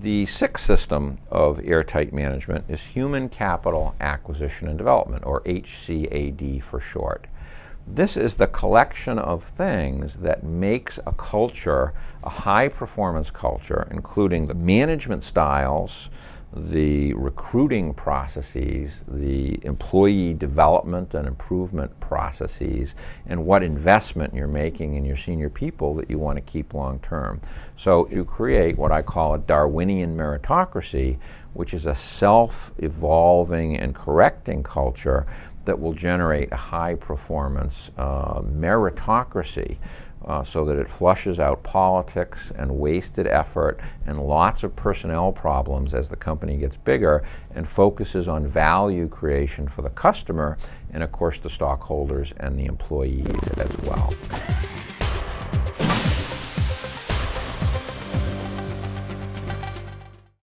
The sixth system of airtight management is human capital acquisition and development, or HCAD for short. This is the collection of things that makes a culture a high performance culture, including the management styles, the recruiting processes, the employee development and improvement processes, and what investment you're making in your senior people that you want to keep long term. So you create what I call a Darwinian meritocracy, which is a self evolving and correcting culture that will generate a high performance uh, meritocracy uh, so that it flushes out politics and wasted effort and lots of personnel problems as the company gets bigger and focuses on value creation for the customer and, of course, the stockholders and the employees as well.